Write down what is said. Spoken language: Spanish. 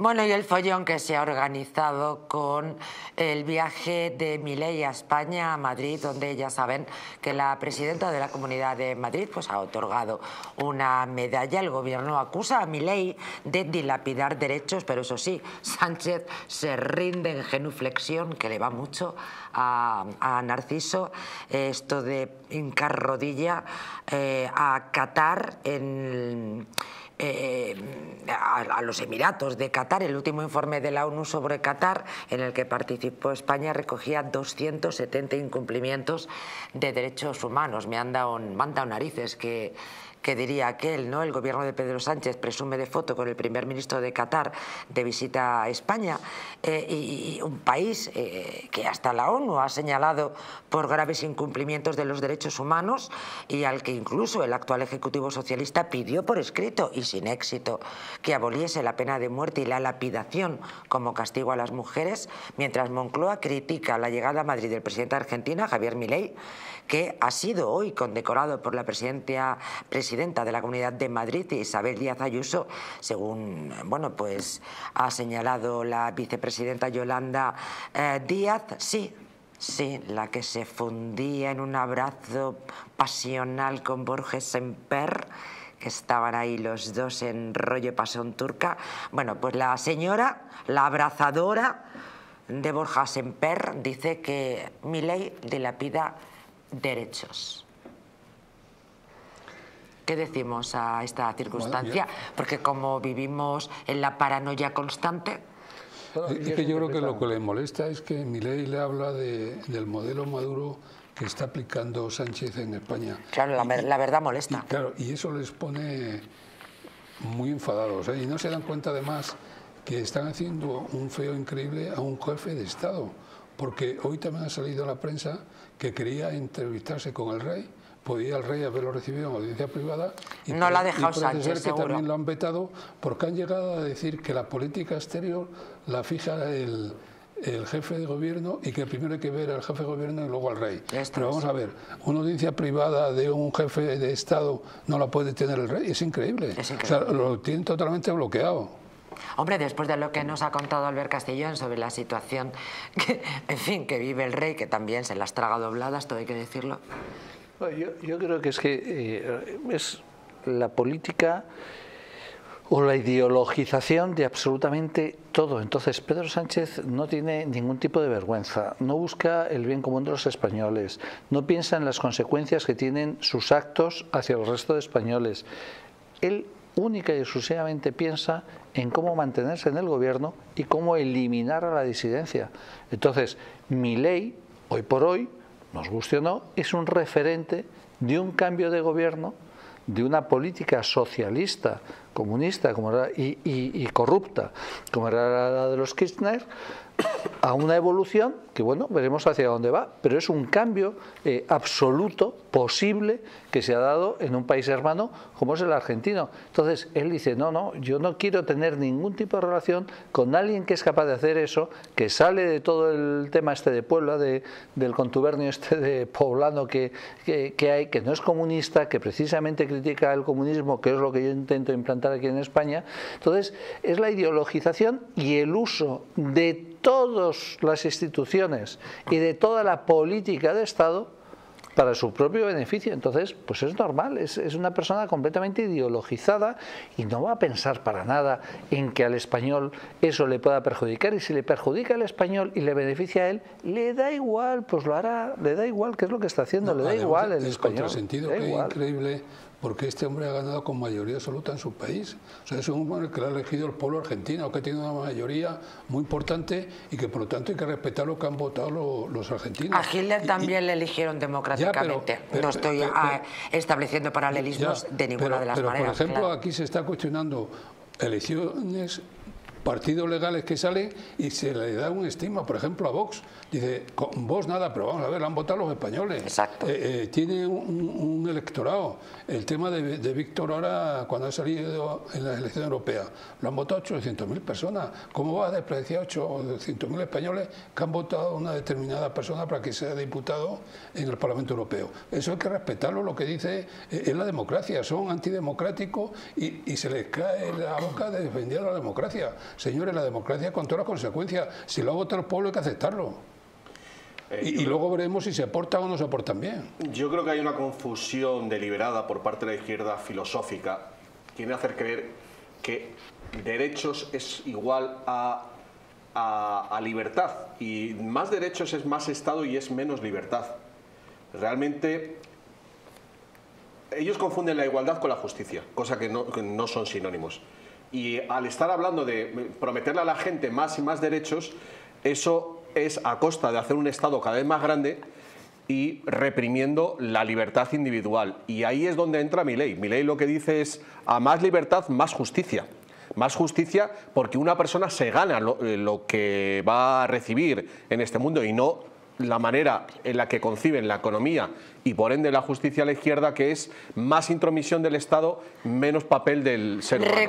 Bueno, y el follón que se ha organizado con el viaje de Milei a España, a Madrid, donde ya saben que la presidenta de la Comunidad de Madrid pues, ha otorgado una medalla. El gobierno acusa a Milei de dilapidar derechos, pero eso sí, Sánchez se rinde en genuflexión, que le va mucho a, Narciso, esto de hincar rodilla eh, a Qatar en eh, a, los Emiratos de Qatar. El último informe de la ONU sobre Qatar, en el que participó España, recogía 270 incumplimientos de derechos humanos. Me han dado, me han dado narices que que diría aquel, ¿no? El gobierno de Pedro Sánchez presume de foto con el primer ministro de Qatar de visita a España eh, y, un país eh, que hasta la ONU ha señalado por graves incumplimientos de los derechos humanos y al que incluso el actual Ejecutivo Socialista pidió por escrito y sin éxito que aboliese la pena de muerte y la lapidación como castigo a las mujeres, mientras Moncloa critica la llegada a Madrid del presidente de Argentina, Javier Milei, que ha sido hoy condecorado por la presidenta, presidenta de la Comunidad de Madrid, Isabel Díaz Ayuso, según bueno, pues ha señalado la vicepresidenta Yolanda eh, Díaz, sí, Sí, la que se fundía en un abrazo pasional con Borges Semper, que estaban ahí los dos en rollo pasón turca. Bueno, pues la señora, la abrazadora de Borja Semper, dice que mi ley dilapida derechos. ¿Qué decimos a esta circunstancia? Porque como vivimos en la paranoia constante... Es que yo creo que lo que le molesta es que ley le habla del modelo Maduro que está aplicando Sánchez en España. Claro, la, verdad molesta. Y, claro, y eso les pone muy enfadados. ¿eh? Y no se dan cuenta además que están haciendo un feo increíble a un jefe de Estado porque hoy también ha salido a la prensa que quería entrevistarse con el rey, podía el rey haberlo recibido en audiencia privada. Y no la ha dejado Sánchez, que también lo han vetado porque han llegado a decir que la política exterior la fija el, jefe de gobierno y que primero hay que ver al jefe de gobierno y luego al rey. Pero vamos a ver, una audiencia privada de un jefe de Estado no la puede tener el rey, es increíble. Es increíble. O sea, lo tienen totalmente bloqueado. Hombre, después de lo que nos ha contado Albert Castellón sobre la situación, que, en fin, que vive el rey, que también se las traga dobladas, todo hay que decirlo. Yo, creo que es que eh, es la política o la ideologización de absolutamente todo. Entonces, Pedro Sánchez no tiene ningún tipo de vergüenza, no busca el bien común de los españoles, no piensa en las consecuencias que tienen sus actos hacia el resto de españoles. Él única y exclusivamente piensa en cómo mantenerse en el gobierno y cómo eliminar a la disidencia. Entonces, mi ley, hoy por hoy, nos guste o no, es un referente de un cambio de gobierno, de una política socialista, comunista como y, y corrupta, como era la de los Kirchner, a una evolución que, bueno, veremos hacia dónde va, pero es un cambio eh, absoluto, posible, que se ha dado en un país hermano como es el argentino. Entonces, él dice, no, no, yo no quiero tener ningún tipo de relación con alguien que es capaz de hacer eso, que sale de todo el tema este de Puebla, de, del contubernio este de poblano que, que hay, que no es comunista, que precisamente critica el comunismo, que es lo que yo intento implantar aquí en España. Entonces, es la ideologización y el uso de todas las instituciones y de toda la política de Estado para su propio beneficio. Entonces, pues es normal, es, una persona completamente ideologizada y no va a pensar para nada en que al español eso le pueda perjudicar. Y si le perjudica al español y le beneficia a él, le da igual, pues lo hará, le da igual, ¿qué es lo que está haciendo? le da igual el español. Contrasentido, que increíble porque este hombre ha ganado con mayoría absoluta en su país. O sea, es un hombre que lo ha elegido el pueblo argentino, que tiene una mayoría muy importante y que por lo tanto hay que respetar lo que han votado los, argentinos. A Hitler también le eligieron democráticamente. No estoy ah, estableciendo paralelismos de ninguna de las pero, maneras. Por ejemplo, aquí se está cuestionando elecciones partidos legales que salen y se le da un estima, por ejemplo, a Vox. Dice, con Vox nada, pero vamos a ver, han votado los españoles. Exacto. Eh, eh, tiene un, electorado. El tema de, Víctor ahora, cuando ha salido en la elección europea, lo han votado 800.000 personas. ¿Cómo va a despreciar 800.000 españoles que han votado a una determinada persona para que sea diputado en el Parlamento Europeo? Eso hay que respetarlo, lo que dice eh, es la democracia. Son antidemocráticos y, y se les cae la boca de defender la democracia. Señores, la democracia con todas las consecuencias. Si lo ha votado el pueblo hay que aceptarlo. Eh, y, luego veremos si se aportan o no se aportan bien. Yo creo que hay una confusión deliberada por parte de la izquierda filosófica. Quiere hacer creer que derechos es igual a, a- a libertad. Y más derechos es más Estado y es menos libertad. Realmente ellos confunden la igualdad con la justicia, cosa que no, que no son sinónimos. Y al estar hablando de prometerle a la gente más y más derechos, eso es a costa de hacer un Estado cada vez más grande y reprimiendo la libertad individual. Y ahí es donde entra mi ley. Mi ley lo que dice es a más libertad, más justicia. Más justicia porque una persona se gana lo, eh, lo que va a recibir en este mundo y no la manera en la que conciben la economía y por ende la justicia a la izquierda, que es más intromisión del Estado, menos papel del ser humano.